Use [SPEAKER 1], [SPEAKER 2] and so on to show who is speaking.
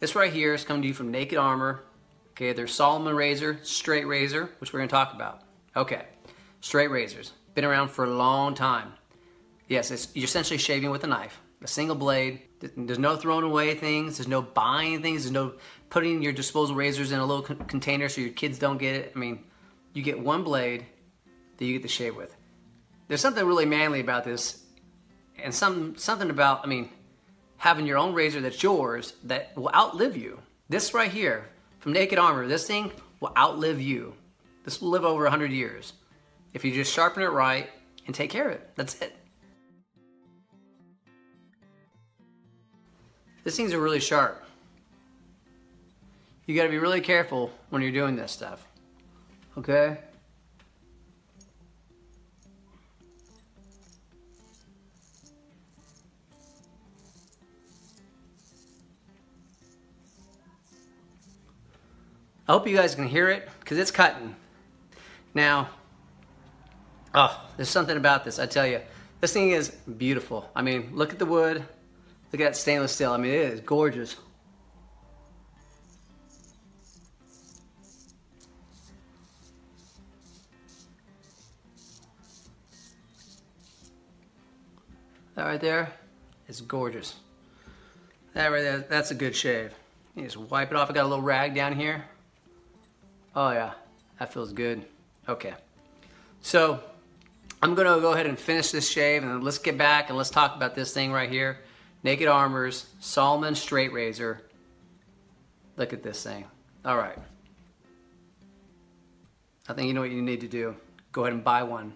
[SPEAKER 1] This right here is coming to you from Naked Armor. Okay, their Solomon razor, straight razor, which we're gonna talk about. Okay, straight razors. Been around for a long time. Yes, it's, you're essentially shaving with a knife, a single blade. There's no throwing away things. There's no buying things. There's no putting your disposal razors in a little container so your kids don't get it. I mean, you get one blade that you get to shave with. There's something really manly about this, and some something about I mean, having your own razor that's yours that will outlive you. This right here from Naked Armor, this thing will outlive you. This will live over 100 years if you just sharpen it right and take care of it. That's it. These things are really sharp. You gotta be really careful when you're doing this stuff. Okay? I hope you guys can hear it because it's cutting. Now, oh, there's something about this, I tell you. This thing is beautiful. I mean, look at the wood. Look at that stainless steel. I mean, it is gorgeous. That right there is gorgeous. That right there, that's a good shave. You just wipe it off. I got a little rag down here. Oh yeah, that feels good. Okay. So I'm gonna go ahead and finish this shave and let's get back and let's talk about this thing right here. Naked Armors, Solomon Straight Razor. Look at this thing. All right. I think you know what you need to do. Go ahead and buy one.